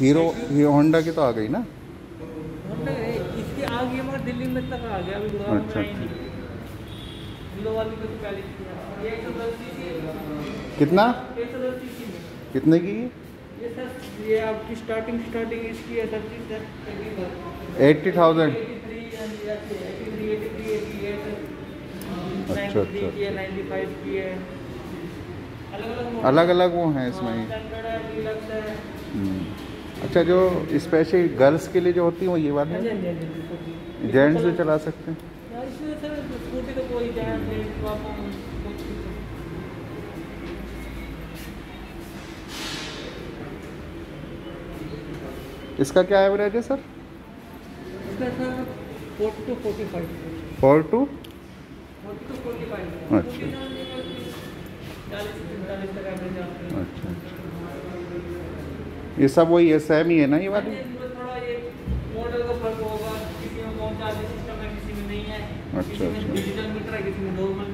Hero hero Honda की तो आ गई ना? होंडा इसके मगर दिल्ली में तक आ गया अभी अच्छा, हीरो वाली तो पहले ये सीसी कितना? सीसी में। कितने की? ये सर ये आपकी स्टार्टिंग स्टार्टिंग इसकी है sir ji sir. Eighty thousand. अच्छा, अच्छा, अलग अलग अलग वो हैं इसमें। ही है है हम्म। अच्छा जो स्पेशल गर्ल्स के लिए जो होती है वो ये वाली हाँ हाँ हाँ। जेंट्स भी चला सकते हैं तो तो इसका क्या एवरेज है सर फोर टू अच्छा। हैं अच्छा अच्छा ये सब वही है सेम ही है ना ये वाली अच्छा, अच्छा।